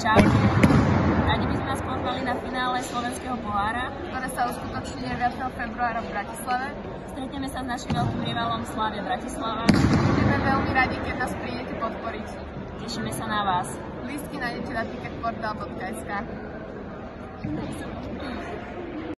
čas. Radi by sme vás pozvali na finále Slovenského pohára, ktoré sa uskutoční 9. februára v Bratislave. Stretneme sa s našim veľkým rivalom Slavia Bratislava. Budeme veľmi radi, keď nás prídete podporiť. Tešíme sa na vás. Lístky nájdete na ticketportal.sk.